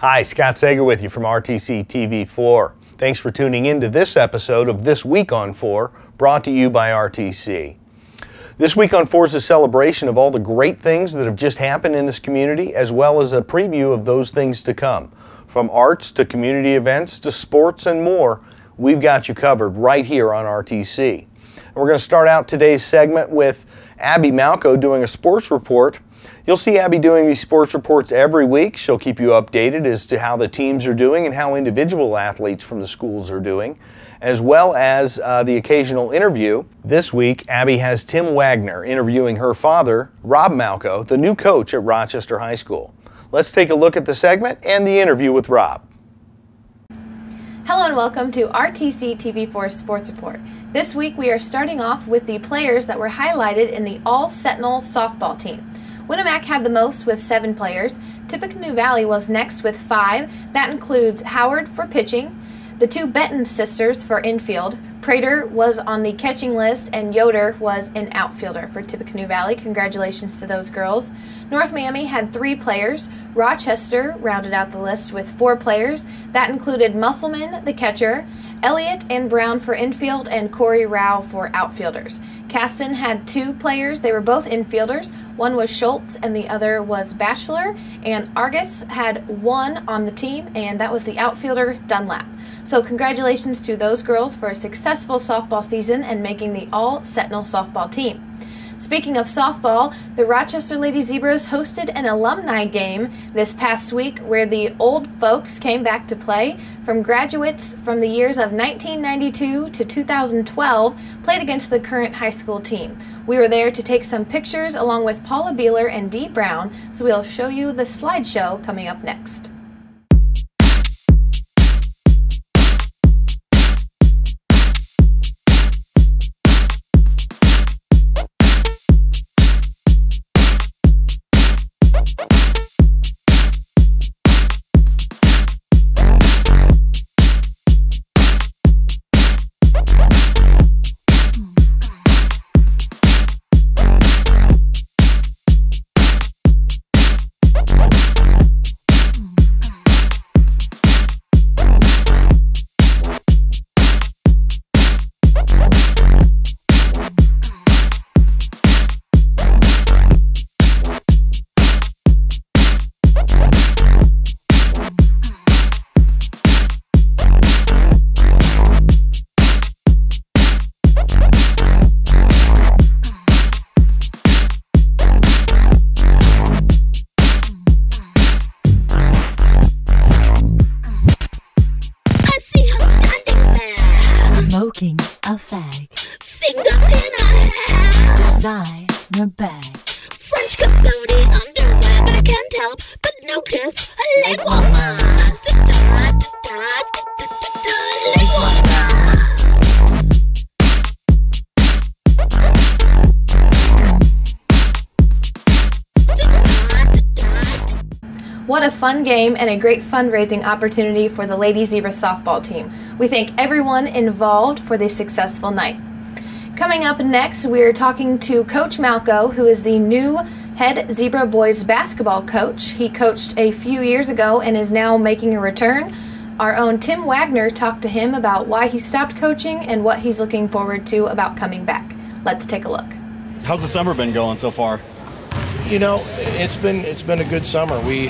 Hi, Scott Sager with you from RTC TV4. Thanks for tuning in to this episode of This Week on 4, brought to you by RTC. This Week on 4 is a celebration of all the great things that have just happened in this community, as well as a preview of those things to come. From arts to community events to sports and more, we've got you covered right here on RTC. And we're going to start out today's segment with Abby Malchow doing a sports report. You'll see Abby doing these sports reports every week. She'll keep you updated as to how the teams are doing and how individual athletes from the schools are doing, as well as uh, the occasional interview. This week, Abby has Tim Wagner interviewing her father, Rob Malchow, the new coach at Rochester High School. Let's take a look at the segment and the interview with Rob. Hello and welcome to RTC TV4 Sports Report. This week we are starting off with the players that were highlighted in the All Sentinel softball team. Winamac had the most with seven players. Tippecanoe Valley was next with five. That includes Howard for pitching, the two Benton sisters for infield. Prater was on the catching list, and Yoder was an outfielder for Tippecanoe Valley. Congratulations to those girls. North Miami had three players. Rochester rounded out the list with four players. That included Musselman, the catcher, Elliott and Brown for infield, and Corey Rao for outfielders. Caston had two players. They were both infielders. One was Schultz and the other was Bachelor. And Argos had one on the team, and that was the outfielder Dunlap. So, congratulations to those girls for a successful softball season and making the All Sentinel softball team. Speaking of softball, the Rochester Lady Zebras hosted an alumni game this past week where the old folks came back to play. From graduates from the years of 1992 to 2012 played against the current high school team. We were there to take some pictures along with Paula Beeler and Dee Brown, so we'll show you the slideshow coming up next. Game and a great fundraising opportunity for the Lady Zebra softball team. We thank everyone involved for the successful night. Coming up next, we're talking to Coach Malchow, who is the new head Zebra boys basketball coach. He coached a few years ago and is now making a return. Our own Tim Wagner talked to him about why he stopped coaching and what he's looking forward to about coming back. Let's take a look. How's the summer been going so far? You know, it's been it's been a good summer. We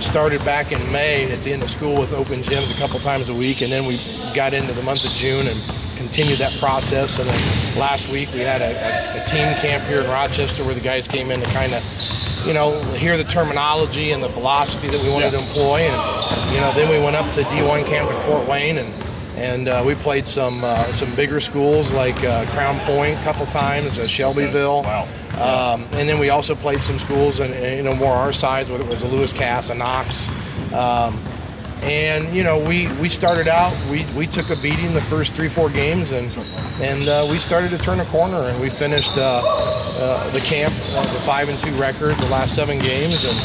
started back in May at the end of school with open gyms a couple times a week, and then we got into the month of June and continued that process. And then last week we had a, a, a team camp here in Rochester where the guys came in to kind of, you know, hear the terminology and the philosophy that we wanted to employ. And you know, then we went up to D1 camp in Fort Wayne and. And uh, we played some uh, some bigger schools like uh, Crown Point a couple times, uh, Shelbyville. Wow. Um, and then we also played some schools, and you know more our size, whether it was a Lewis Cass, a Knox. Um, and you know we, we started out we, we took a beating the first three four games and and uh, we started to turn a corner and we finished uh, uh, the camp uh, the five and two record the last seven games and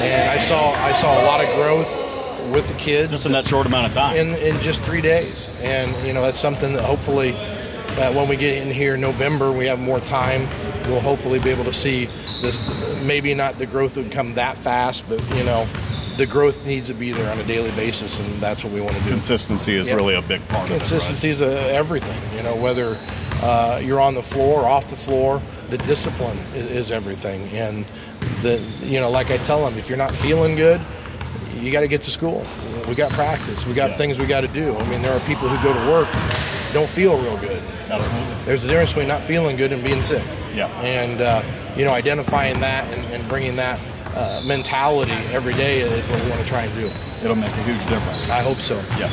and I saw I saw a lot of growth with the kids Just in that short amount of time. in, in just three days. And, you know, that's something that hopefully uh, when we get in here in November, we have more time, we'll hopefully be able to see this. Maybe not the growth would come that fast, but, you know, the growth needs to be there on a daily basis, and that's what we want to do. Consistency is Yeah. really a big part Consistency is uh, everything. You know, whether uh, you're on the floor or off the floor, the discipline is, is everything. And the you know, like I tell them, if you're not feeling good, you got to get to school. We got practice. We got Yeah. things we got to do. I mean, there are people who go to work don't feel real good. Absolutely. There's a difference between not feeling good and being sick. Yeah. And uh, you know, identifying that and, and bringing that uh, mentality every day is what we want to try and do. It'll make a huge difference. I hope so. Yeah.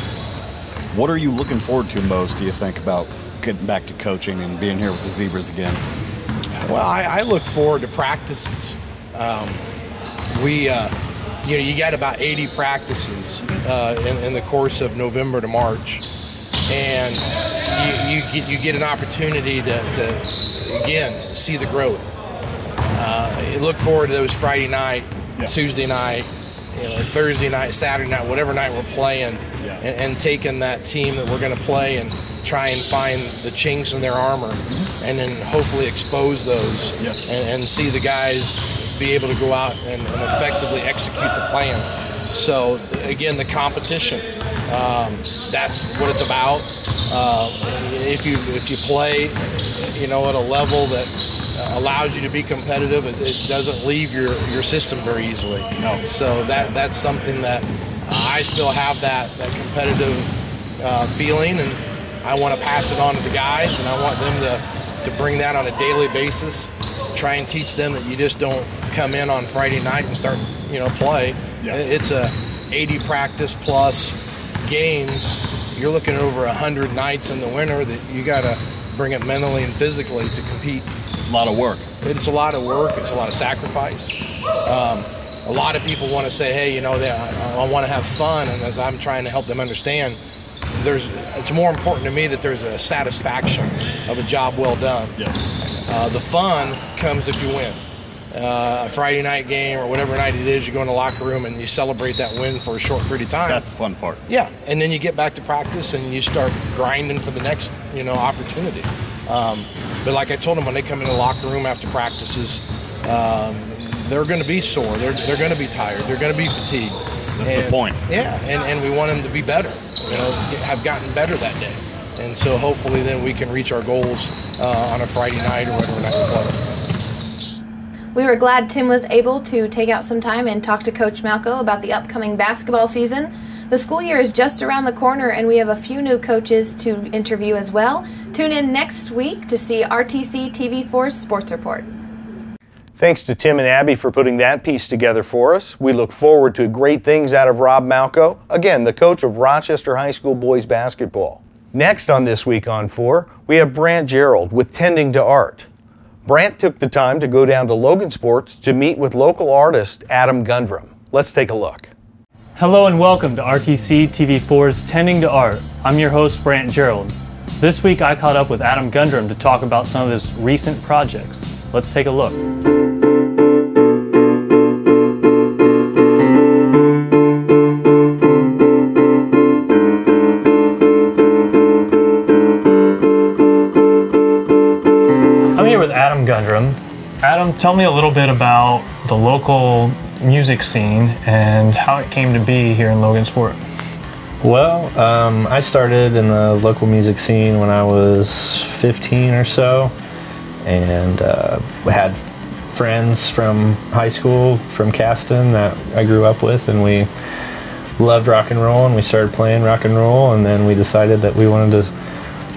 What are you looking forward to most, do you think, about getting back to coaching and being here with the Zebras again? Well, I, I look forward to practices. Um, we, uh, you know, you got about 80 practices uh, in, in the course of November to March, and you, you get you get an opportunity to, to again see the growth. Uh, look forward to those Friday night, Yeah. Tuesday night, you know, Thursday night, Saturday night, whatever night we're playing, Yeah. and, and taking that team that we're going to play and try and find the chinks in their armor, and then hopefully expose those, Yes. and, and see the guys be able to go out and, and effectively execute the plan. So again, the competition. Um, that's what it's about. Uh, if you if you play, you know, at a level that allows you to be competitive, it, it doesn't leave your, your system very easily. No. So that that's something that uh, I still have that that competitive uh, feeling, and I want to pass it on to the guys, and I want them to to bring that on a daily basis. Try and teach them that you just don't come in on Friday night and start, you know, play. Yeah. It's a 80 practice plus games. You're looking at over 100 nights in the winter that you got to bring it mentally and physically to compete. It's a lot of work. It's a lot of work. It's a lot of sacrifice. Um, a lot of people want to say, "Hey, you know, they, I, I want to have fun," and as I'm trying to help them understand, there's it's more important to me that there's a satisfaction of a job well done. Yes. Uh, the fun comes if you win. Uh, a Friday night game or whatever night it is, you go in the locker room and you celebrate that win for a short period of time. That's the fun part. Yeah, and then you get back to practice and you start grinding for the next, you know, opportunity. Um, but like I told them, when they come in the locker room after practices, um, they're going to be sore. They're, they're going to be tired. They're going to be fatigued. That's the point. Yeah, and, and we want them to be better. You know, have gotten better that day. And so hopefully then we can reach our goals uh, on a Friday night or whatever night we play. We were glad Tim was able to take out some time and talk to Coach Malchow about the upcoming basketball season. The school year is just around the corner, and we have a few new coaches to interview as well. Tune in next week to see RTC TV4's Sports Report. Thanks to Tim and Abby for putting that piece together for us. We look forward to great things out of Rob Malchow, again, the coach of Rochester High School boys basketball. Next on This Week on 4, we have Brant Gerald with Tending to Art. Brant took the time to go down to Logansport to meet with local artist Adam Gundrum. Let's take a look. Hello and welcome to RTC TV4's Tending to Art. I'm your host, Brant Gerald. This week I caught up with Adam Gundrum to talk about some of his recent projects. Let's take a look. With Adam Gundrum. Adam, tell me a little bit about the local music scene and how it came to be here in Logansport. Well, um, I started in the local music scene when I was 15 or so, and uh, had friends from high school from Caston that I grew up with, and we loved rock and roll, and we started playing rock and roll, and then we decided that we wanted to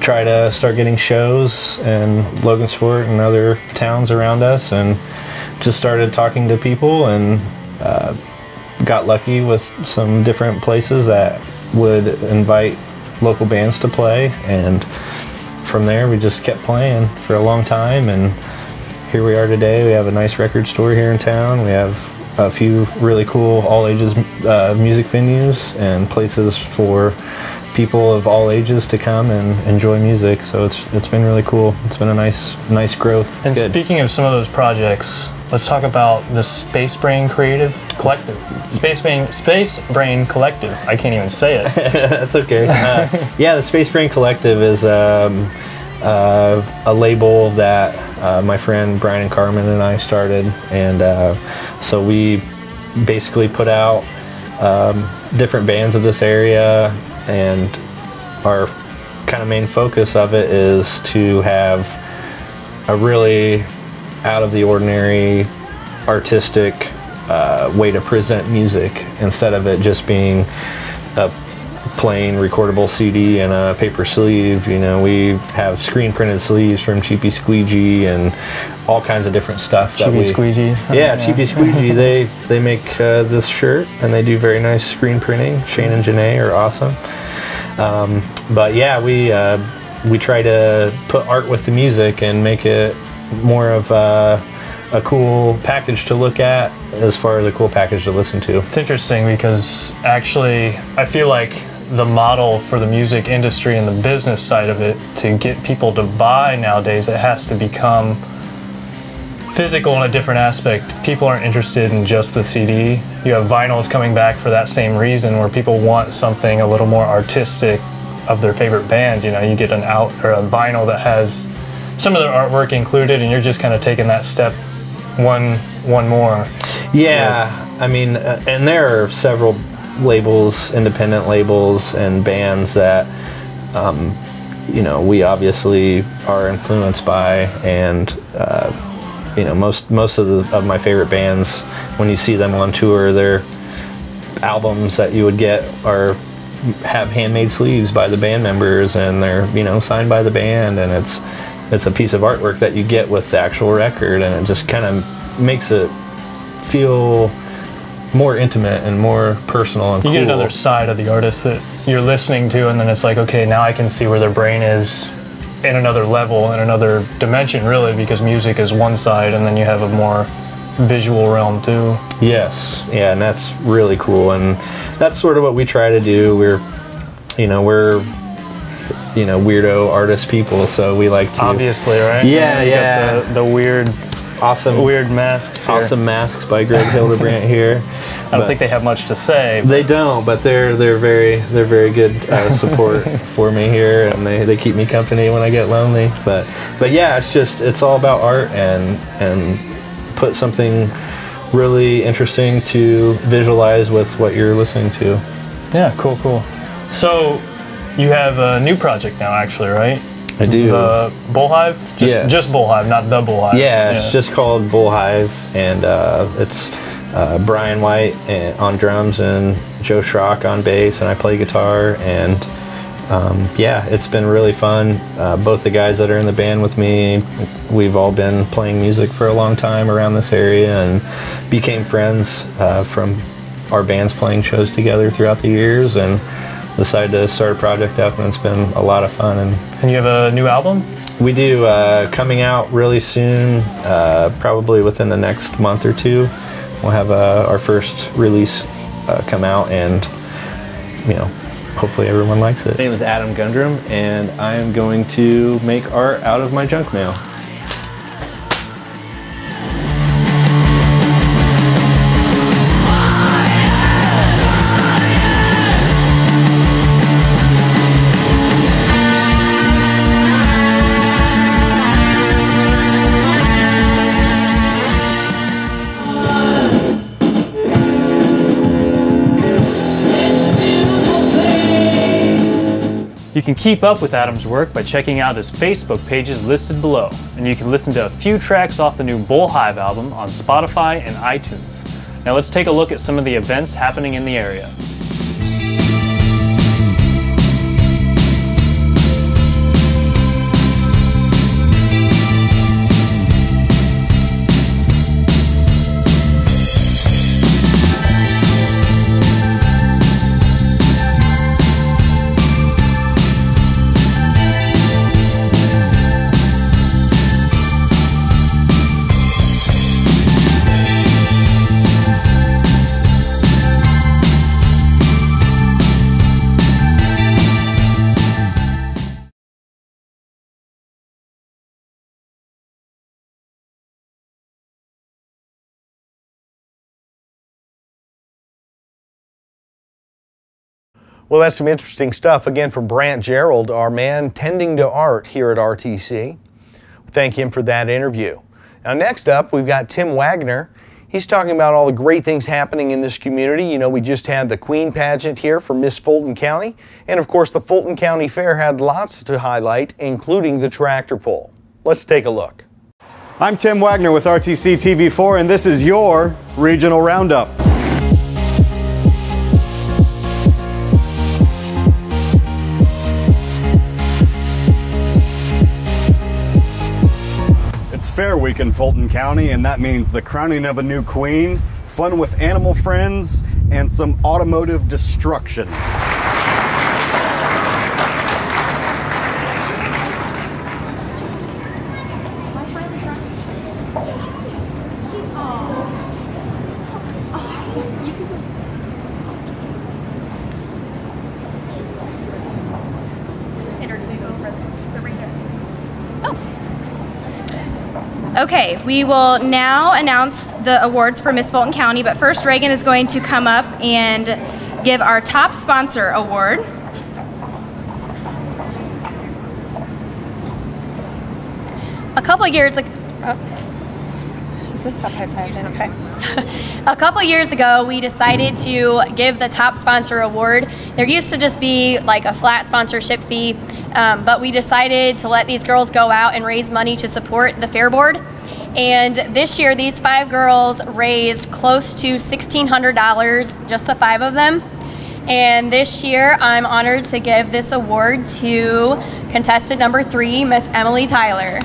try to start getting shows in Logansport and other towns around us, and just started talking to people and uh, got lucky with some different places that would invite local bands to play. And from there we just kept playing for a long time and here we are today. We have a nice record store here in town. We have a few really cool all ages uh, music venues and places for people of all ages to come and enjoy music so it's it's been really cool it's been a nice nice growth It's And good. speaking of some of those projects, let's talk about the Space Brain Creative Collective. Space Brain Space Brain Collective. I can't even say it. That's okay. Uh, yeah, the Space Brain Collective is um, uh, a label that uh, my friend Brian and Carmen and I started, and uh, so we basically put out um, different bands of this area, and our kind of main focus of it is to have a really out of the ordinary artistic uh, way to present music instead of it just being a plain recordable CD and a paper sleeve. You know, we have screen printed sleeves from Cheapy Squeegee and all kinds of different stuff. that Cheapy we- Squeegee. Yeah, Cheapy Squeegee. they they make uh, this shirt and they do very nice screen printing. Shane and Janae are awesome. Um, but yeah, we uh, we try to put art with the music and make it more of a, a cool package to look at as far as a cool package to listen to. It's interesting because actually, I feel like the model for the music industry and the business side of it to get people to buy nowadays, it has to become physical in a different aspect. People aren't interested in just the CD. You have vinyls coming back for that same reason, where people want something a little more artistic of their favorite band. You know, you get an out or a vinyl that has some of their artwork included, and you're just kind of taking that step one one more. Yeah, I mean, uh, and there are several labels, independent labels, and bands that, um, you know, we obviously are influenced by, and uh, you know, most most of the of my favorite bands, when you see them on tour, their albums that you would get are have handmade sleeves by the band members, and they're you know signed by the band, and it's it's a piece of artwork that you get with the actual record, and it just kind of makes it feel more intimate and more personal and You cool. get another side of the artist that you're listening to, and then it's like, okay, now I can see where their brain is in another level, in another dimension, really, because music is one side, and then you have a more visual realm too. Yes, yeah, and that's really cool, and that's sort of what we try to do. We're, you know, we're, you know, weirdo artist people, so we like to Obviously, right? Yeah, got yeah. The, the weird, awesome, weird masks. Here. awesome masks by Greg Hildebrandt here. I don't think they have much to say. They don't, but they're they're very they're very good uh, support for me here, and they, they keep me company when I get lonely. But but yeah, it's just it's all about art and and put something really interesting to visualize with what you're listening to. Yeah, cool, cool. So, you have a new project now, actually, right? I do. The Bullhive? Just, Yeah. just Bullhive, not the Bullhive. yeah, it's just called Bullhive, and uh, it's uh, Brian White and, on drums and Joe Schrock on bass, and I play guitar. And um, yeah, it's been really fun. Uh, both the guys that are in the band with me, we've all been playing music for a long time around this area, and became friends uh, from our bands playing shows together throughout the years, and decided to start a project up, and it's been a lot of fun. And And you have a new album? we do uh, coming out really soon, uh, probably within the next month or two. We'll have uh, our first release uh, come out, and you know, hopefully everyone likes it. My name is Adam Gundrum, and I am going to make art out of my junk mail. You can keep up with Adam's work by checking out his Facebook pages listed below, and you can listen to a few tracks off the new Bullhive album on Spotify and iTunes. Now let's take a look at some of the events happening in the area. Well, that's some interesting stuff. Again, from Brant Gerald, our man tending to art here at RTC. Thank him for that interview. Now, next up, we've got Tim Wagner. He's talking about all the great things happening in this community. You know, we just had the Queen pageant here for Miss Fulton County. And of course, the Fulton County Fair had lots to highlight, including the tractor pull. Let's take a look. I'm Tim Wagner with RTC TV4, and this is your Regional Roundup. Fair Week in Fulton County, and that means the crowning of a new queen, fun with animal friends, and some automotive destruction. Okay, we will now announce the awards for Miss Fulton County, but first Reagan is going to come up and give our top sponsor award. A couple years ago, is this high okay. a couple years ago, we decided to give the top sponsor award. There used to just be like a flat sponsorship fee, um, but we decided to let these girls go out and raise money to support the Fair Board. And this year, these five girls raised close to $1,600, just the five of them. And this year, I'm honored to give this award to contestant number three, Miss Emily Tyler.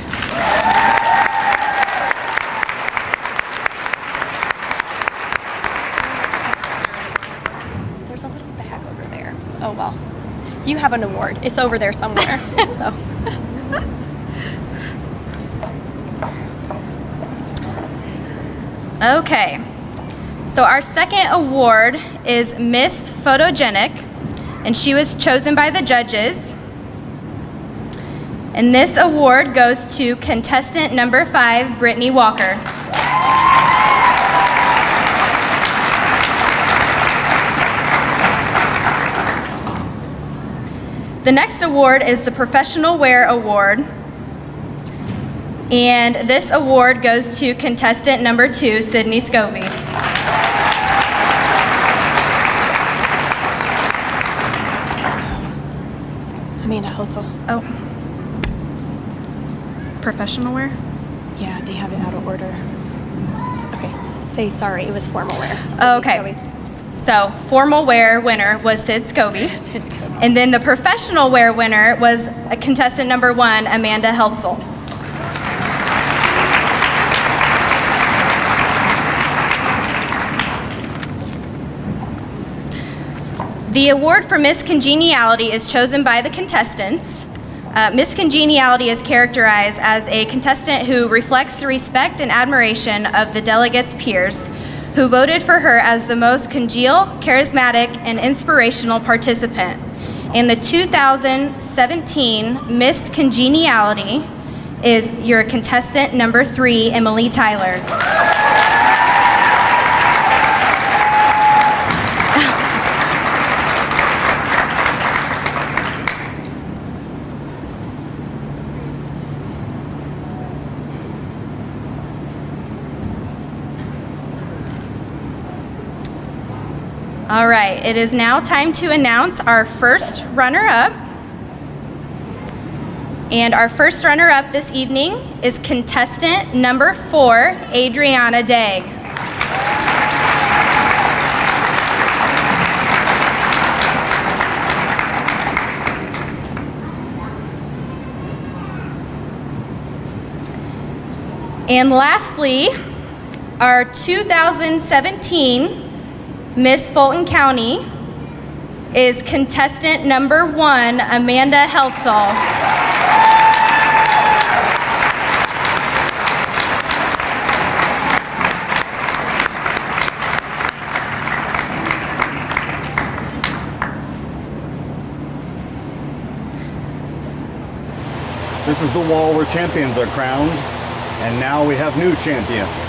There's a little bag over there. Oh well. You have an award. It's over there somewhere. so. Okay. So our second award is Miss Photogenic, and she was chosen by the judges. And this award goes to contestant number five, Brittany Walker. The next award is the Professional Wear Award. And this award goes to contestant number two, Sydney Scobie. Amanda Hotzel. Oh. Professional wear? Yeah, they have it out of order. Okay, say sorry. It was formal wear. Oh, okay. So, formal wear winner was Sid Scobie. Sid Scobie. And then the professional wear winner was a contestant number one, Amanda Heltzel. The award for Miss Congeniality is chosen by the contestants. Uh, Miss Congeniality is characterized as a contestant who reflects the respect and admiration of the delegates' peers, who voted for her as the most congeal, charismatic, and inspirational participant. In the 2017 Miss Congeniality is your contestant number three, Emily Tyler. All it is now time to announce our first runner-up. And our first runner-up this evening is contestant number four, Adriana Day. And lastly, our 2017 Miss Fulton County is contestant number one, Amanda Heltzel. This is the wall where champions are crowned, and now we have new champions.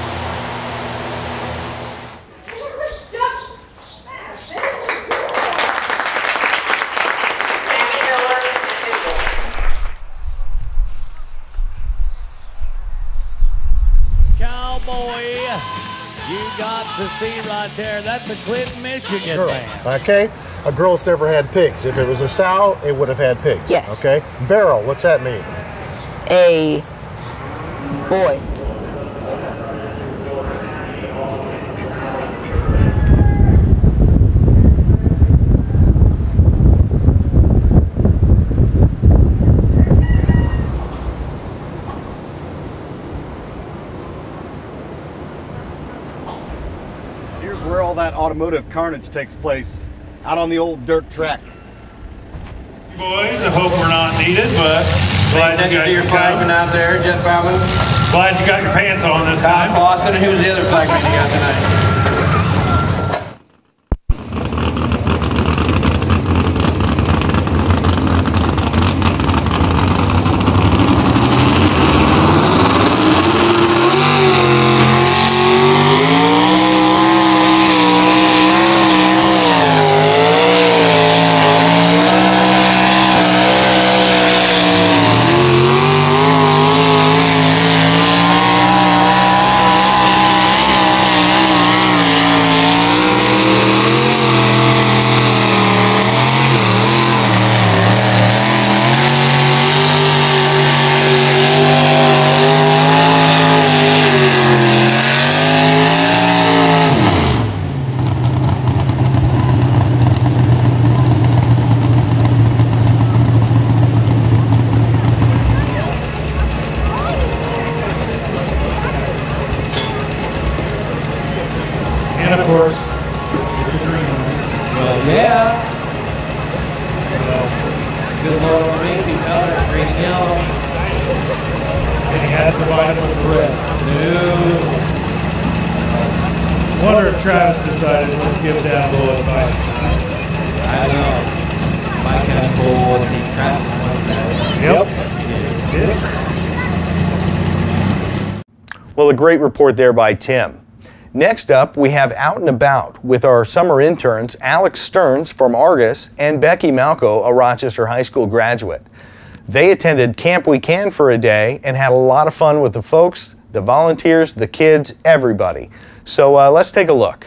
To see right there. That's a Clinton, Michigan Girl, man. Okay? A girl's never had pigs. If it was a sow, it would have had pigs. Yes. Okay? Barrel, what's that mean? A boy. Here's where all that automotive carnage takes place, out on the old dirt track. Boys, I hope we're not needed, but glad you attention guys your could flagman come. out there, Jeff Babu. Glad you got your pants on this Todd time. Boston, and who's the other flagman you got tonight? And of course, it's a dream. Well, yeah. Good Lord Almighty, two colors, green and yellow. And he had to provide him with bread. No. Wonder if Travis decided let's give Dad a little advice. I don't know. Mike had a cool, see Travis like that. Yep. Yes, he did. Yes, he did. Well, a great report there by Tim. Next up, we have Out and About with our summer interns, Alex Stearns from Argos and Becky Malchow, a Rochester High School graduate. They attended Camp We Can for a day and had a lot of fun with the folks, the volunteers, the kids, everybody. So uh, let's take a look.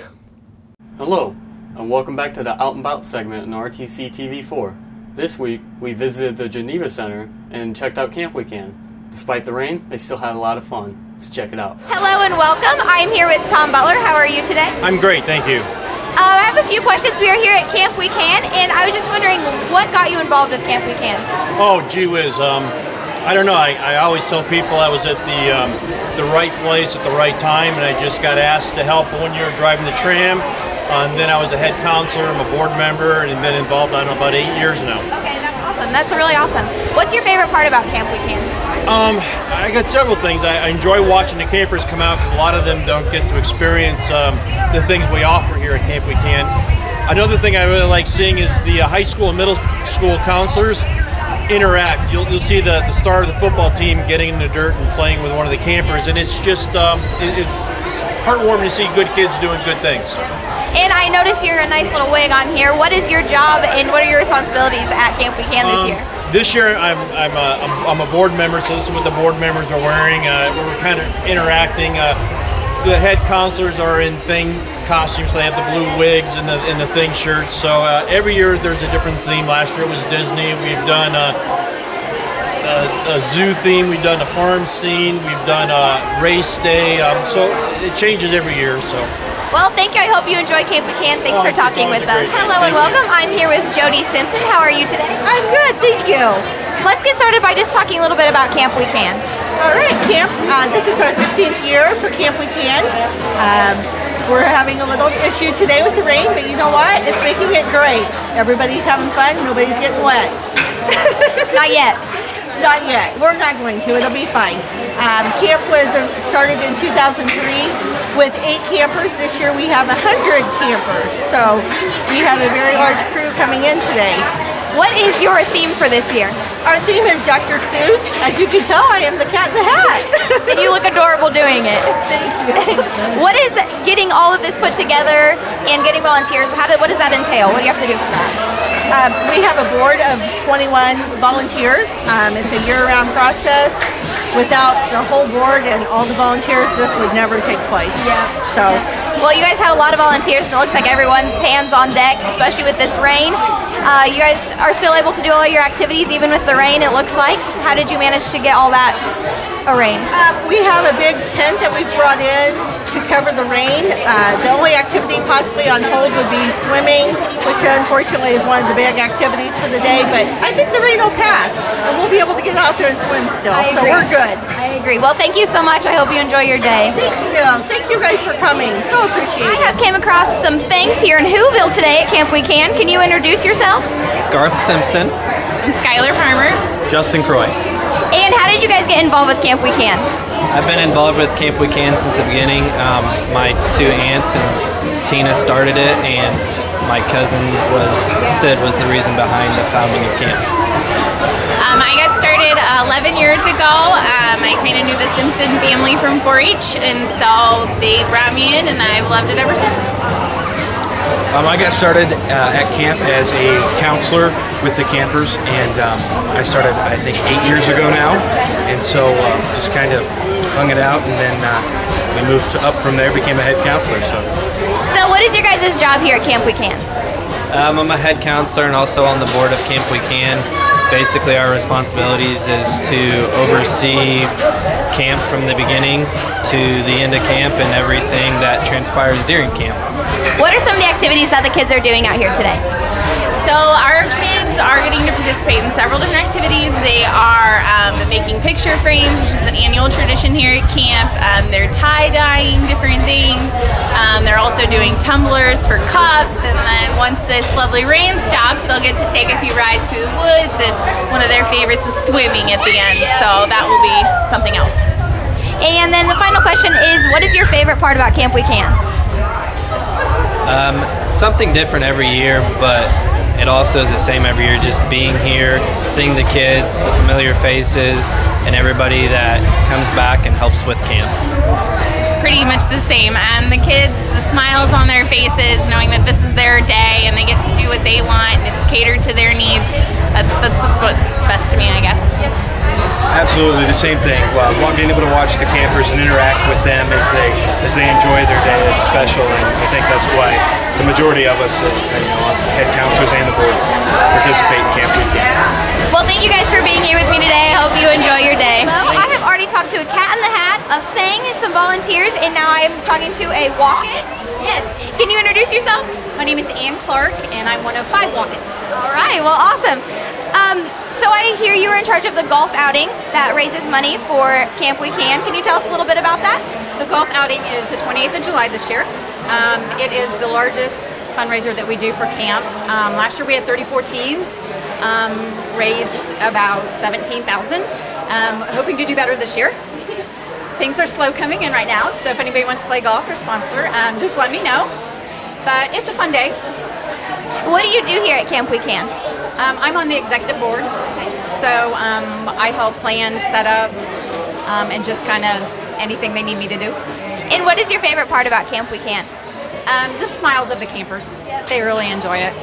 Hello, and welcome back to the Out and About segment on RTC TV4. This week, we visited the Geneva Center and checked out Camp We Can. Despite the rain, they still had a lot of fun. Let's check it out. Hello and welcome. I'm here with Tom Butler. How are you today? I'm great, thank you. Uh, I have a few questions. We are here at Camp We Can, and I was just wondering what got you involved with Camp We Can? Oh, gee whiz. Um, I don't know. I, I always tell people I was at the um, the right place at the right time, and I just got asked to help one year driving the tram. Uh, and then I was a head counselor, I'm a board member, and been involved, I don't know, about eight years now. Okay, that's awesome. That's really awesome. What's your favorite part about Camp We Can? Um, I got several things. I, I enjoy watching the campers come out 'cause a lot of them don't get to experience um, the things we offer here at Camp We Can. Another thing I really like seeing is the uh, high school and middle school counselors interact. You'll, you'll see the, the star of the football team getting in the dirt and playing with one of the campers, and it's just um, it, it's heartwarming to see good kids doing good things. And I notice you're a nice little wig on here. What is your job and what are your responsibilities at Camp We Can this Um, year? This year, I'm I'm a, I'm, a board member, so this is what the board members are wearing. Uh, we're kind of interacting. Uh, the head counselors are in thing costumes. They have the blue wigs and the and the thing shirts. So uh, every year there's a different theme. Last year it was Disney. We've done a, a, a zoo theme. We've done a farm scene. We've done a race day. Um, so it changes every year. So. Well, thank you. I hope you enjoy Camp We Can. Thanks Oh, for talking with us. great. Hello and Thank welcome. I'm here with Jody Simpson. How are you today? I'm good, thank you. Let's get started by just talking a little bit about Camp We Can. All right, camp. Uh, this is our 15th year for Camp We Can. Um, we're having a little issue today with the rain, but you know what? It's making it great. Everybody's having fun. Nobody's getting wet. Not yet. Not yet. We're not going to. It'll be fine. Um, camp was uh, started in 2003 with eight campers. This year we have 100 campers. So we have a very large crew coming in today. What is your theme for this year? Our theme is Dr. Seuss. As you can tell, I am the cat in the hat. and you look adorable doing it. Thank you. what is getting all of this put together and getting volunteers? How do, what does that entail? What do you have to do for that? Um, we have a board of 21 volunteers. Um, it's a year-round process. without the whole board and all the volunteers, this would never take place. Yeah. So, Well, you guys have a lot of volunteers, and it looks like everyone's hands on deck, especially with this rain. Uh, you guys are still able to do all your activities even with the rain. It looks like. How did you manage to get all that arranged? Um, we have a big tent that we've brought in to cover the rain. Uh, the only activity possibly on hold would be swimming, which unfortunately is one of the big activities for the day. But I think the rain will pass, and we'll be able to get out there and swim still. So we're good. I agree. Well, thank you so much. I hope you enjoy your day. Thank you. Thank you guys for coming. So appreciate I have came across some things here in Whoville today at Camp We Can. Can you introduce yourself? Garth Simpson. I'm Skylar Farmer. Justin Croy. And how did you guys get involved with Camp We Can? I've been involved with Camp We Can since the beginning. Um, my two aunts and Tina started it, and my cousin was Sid was the reason behind the founding of camp. Um, I got started uh, 11 years ago. Um, I kind of knew the Simpson family from 4-H, and so they brought me in, and I've loved it ever since. Um, I got started uh, at camp as a counselor with the campers, and um, I started, I think, eight years ago now. And so um, just kind of hung it out, and then uh, we moved to, up from there, became a head counselor. So So, what is your guys' job here at Camp We Can? Um, I'm a head counselor and also on the board of Camp We Can. Basically, our responsibilities is to oversee camp from the beginning to the end of camp and everything that transpires during camp. What are some of the activities that the kids are doing out here today? So our kids are getting to participate in several different activities. They are um, making picture frames, which is an annual tradition here at camp. Um, they're tie dyeing different things. Um, they're also doing tumblers for cups, and then once this lovely rain stops, they'll get to take a few rides through the woods. And one of their favorites is swimming at the end, so that will be something else. And then the final question is what is your favorite part about Camp We Can? Um, something different every year, but it also is the same every year. Just being here, seeing the kids, the familiar faces, and everybody that comes back and helps with camp. pretty much the same. And the kids, the smiles on their faces, knowing that this is their day want and it's catered to their needs. That's that's what's, what's best to me, I guess. absolutely the same thing. Well, being able to watch the campers and interact with them as they as they enjoy their day, it's special, and I think that's why the majority of us, uh, you know, head counselors and the board, participate in Camp We Can. Well, thank you guys for being here with me today. I hope you enjoy your day. Hello, I have already talked to a cat in the hat, a thing, some volunteers, and now I am talking to a Wocket. Yes. Can you introduce yourself? My name is Ann Clark, and I'm one of five walk-ins. All right. Well, awesome. Um, so I hear you were in charge of the golf outing that raises money for Camp We Can. Can you tell us a little bit about that? The golf outing is the 28th of July this year. Um, it is the largest fundraiser that we do for camp. Um, last year we had 34 teams, um, raised about 17,000. Um, hoping to do better this year. Things are slow coming in right now, so if anybody wants to play golf or sponsor, um, just let me know. But it's a fun day. What do you do here at Camp We Can? Um, I'm on the executive board, so um, I help plan, set up, um, and just kind of anything they need me to do. And what is your favorite part about Camp We Can? Um, the smiles of the campers. They really enjoy it.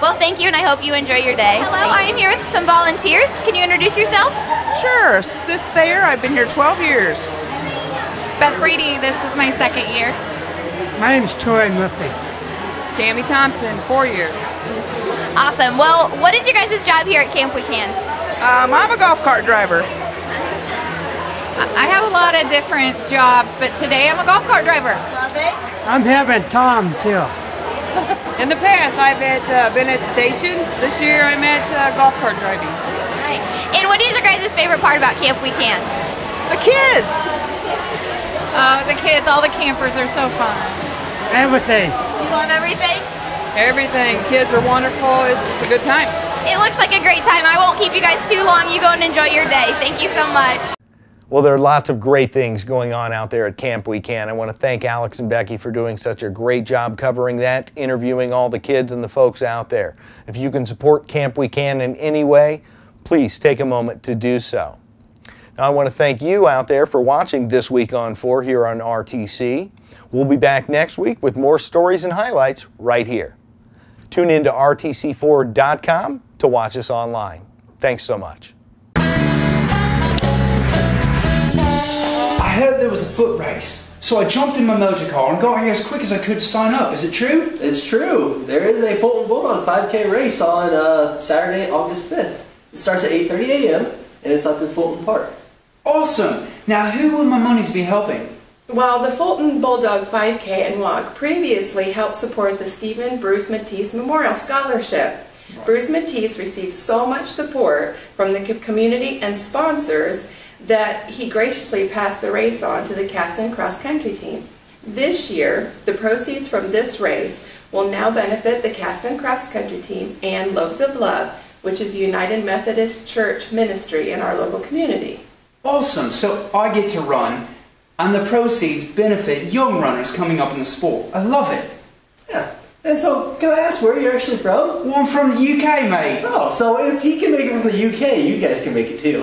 Well, thank you, and I hope you enjoy your day. Hello, I am here with some volunteers. Can you introduce yourself? Sure, Sis Thayer. I've been here 12 years. Beth Brady, this is my second year. My name's Troy Murphy. Tammy Thompson, four years. Awesome. Well, what is your guys' job here at Camp We Can? Um, I'm a golf cart driver. I have a lot of different jobs, but today I'm a golf cart driver. Love it. I'm having Tom too. In the past, I've at, uh, been at stations. This year, I'm at uh, golf cart driving. Right. And what is your guys' favorite part about Camp We Can? The kids. Uh, the kids, all the campers are so fun. Everything. You love everything? Everything. Kids are wonderful. It's just a good time. It looks like a great time. I won't keep you guys too long. You go and enjoy your day. Thank you so much. Well, there are lots of great things going on out there at Camp We Can. I want to thank Alex and Becky for doing such a great job covering that, interviewing all the kids and the folks out there. If you can support Camp We Can in any way, please take a moment to do so. Now, I want to thank you out there for watching This Week on 4 here on RTC. We'll be back next week with more stories and highlights right here. Tune in to RTC4.com to watch us online. Thanks so much. I heard there was a foot race, so I jumped in my motor car and got here as quick as I could to sign up. Is it true? It's true. There is a Fulton Bulldog 5K race on uh, Saturday, August 5th. It starts at 8:30 a.m. and it's up in Fulton Park. Awesome. Now, who will my monies be helping? Well, the Fulton Bulldog 5K and Walk previously helped support the Stephen Bruce Matisse Memorial Scholarship. Bruce Matisse received so much support from the community and sponsors that he graciously passed the race on to the Caston Cross Country Team. This year, the proceeds from this race will now benefit the Caston Cross Country Team and Loaves of Love, which is a United Methodist Church ministry in our local community. Awesome. So I get to run, and the proceeds benefit young runners coming up in the sport. I love it. Yeah. And so, can I ask where you're actually from? Well, I'm from the UK, mate. Oh, so if he can make it from the UK, you guys can make it too.